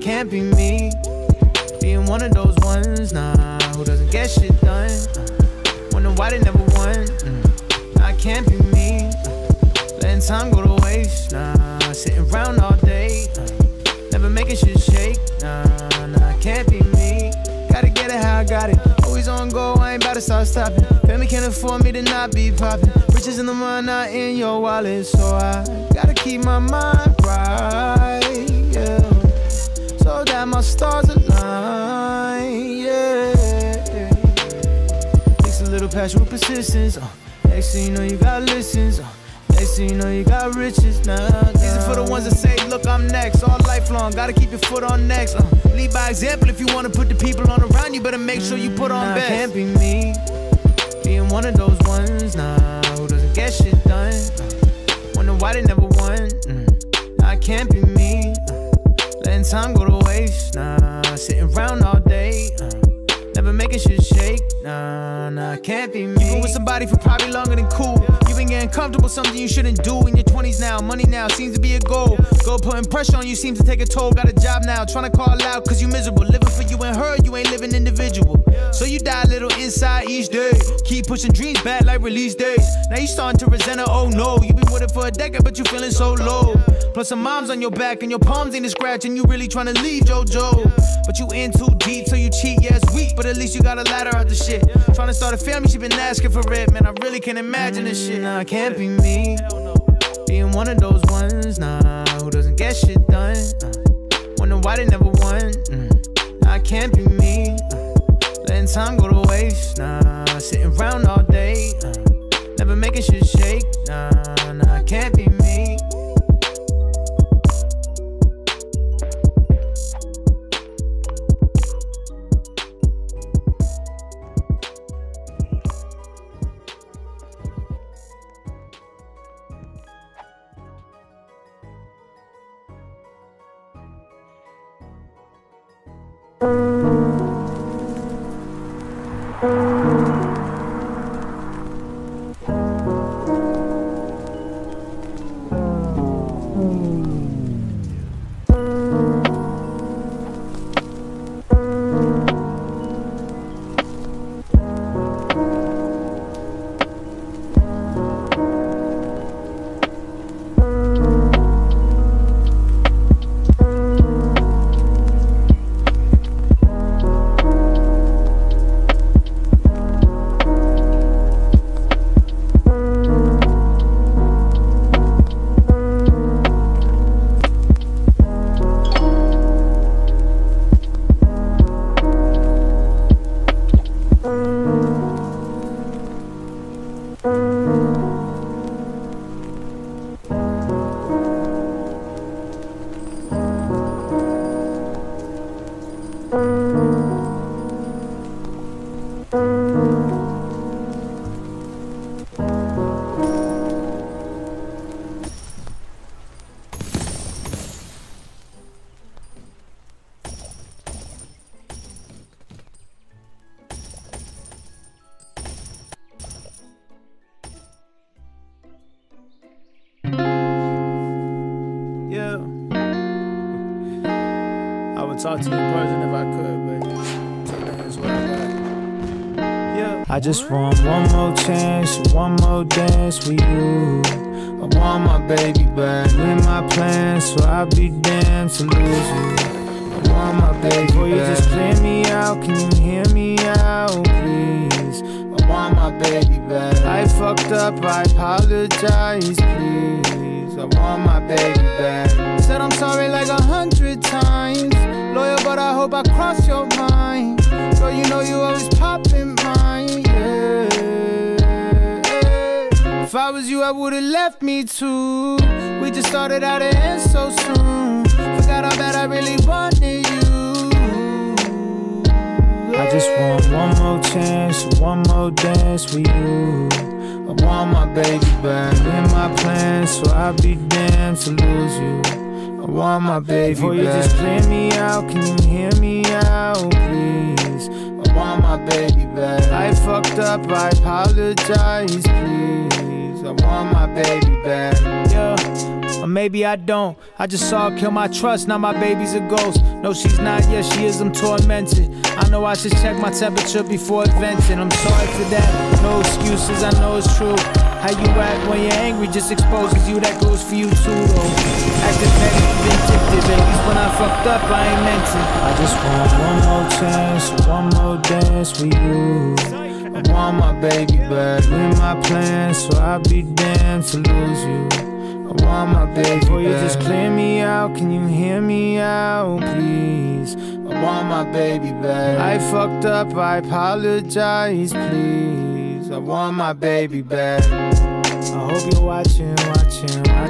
Can't be me. Being one of those ones, nah, who doesn't get shit done. Wonder why they never won. Nah, can't be me. Letting time go to waste, nah, sitting around all day. Never making shit shake, nah, nah, it can't be me. Gotta get it how I got it. Always on go, I ain't about to start stopping. Family can't afford me to not be popping. Riches in the mind, not in your wallet. So I gotta keep my mind right, my stars align, yeah. Takes a little passion with persistence. Uh. Next thing you know, you got listens. Uh. Next thing you know, you got riches now. These are for the ones that say, look, I'm next. All lifelong, gotta keep your foot on next. Uh, lead by example if you wanna put the people on around you, better make sure you put on nah, best. can't be me. Being one of those ones, nah, who doesn't get shit done. Uh, wonder why they never won. Mm. I can't be me. Uh, letting time go to waste, nah, sitting around all day. Uh, never making shit shake, nah, nah, can't be me. Even with somebody for probably longer than cool been getting comfortable, something you shouldn't do in your 20s now. Money now seems to be a goal. Go putting pressure on you seems to take a toll. Got a job now, trying to call out cause you miserable. Living for you and her, you ain't living individual. So you die a little inside each day. Keep pushing dreams back like release dates. Now you starting to resent her, oh no. You been with it for a decade, but you feeling so low. Plus some moms on your back and your palms ain't a scratch, and you really trying to leave JoJo. But you in too deep, so you cheat, yeah, it's weak, but at least you got a ladder out the shit. Trying to start a family, she been asking for it, man. I really can't imagine this shit mm, nah, can't be me. Being one of those ones, nah, who doesn't get shit done. Uh, wonder why they never won. Mm, nah, can't be me. Uh, letting time go to waste, nah, sitting around all day. Uh, never making shit shake, nah, nah, can't be Thank you. Talk to you in person if I could, but that's what I got. Yeah. I just want one more chance, one more dance with you. I want my baby back with my plans, so I'll be damned to lose you. I want my baby Before you just play me out, can you hear me out, please? I want my baby back. I fucked up, I apologize, please. I want my baby back. Said I'm sorry like a hundred times. Loyal, but I hope I cross your mind. So you know you always pop in mind, yeah. If I was you, I would've left me too. We just started out and end so soon. Forgot how bad I really wanted you. I just want one more chance, one more dance with you. I want my baby back in my plans, so I'll be damned to lose you. I want my baby Before you just play me out, can you hear me out, please? I want my baby back. I fucked up, I apologize, please. I want my baby back. Yeah. Or maybe I don't. I just saw her kill my trust, now my baby's a ghost. No, she's not, yes, she is, I'm tormented. I know I should check my temperature before venting. I'm sorry for that. No excuses, I know it's true. How you act when you're angry just exposes you, that goes for you too, though. Acting petty, vindictive, at least when I fucked up, I ain't meant to. I just want one more chance, one more dance with you. I want my baby back with my plans, so I'll be damned to lose you. I want my baby Before you just clear me out, can you hear me out, please? I want my baby back. I fucked up, I apologize, please. I want my baby back. I hope you're watching, watching, watching.